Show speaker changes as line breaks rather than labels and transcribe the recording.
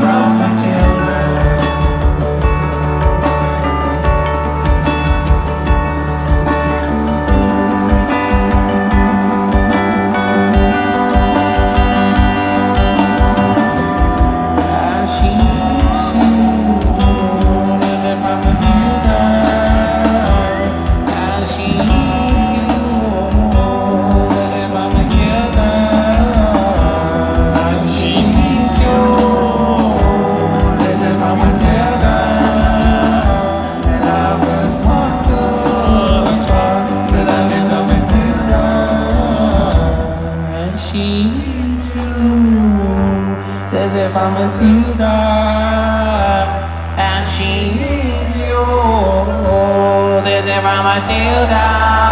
from by Matilda, and she is yours. There's is by Matilda.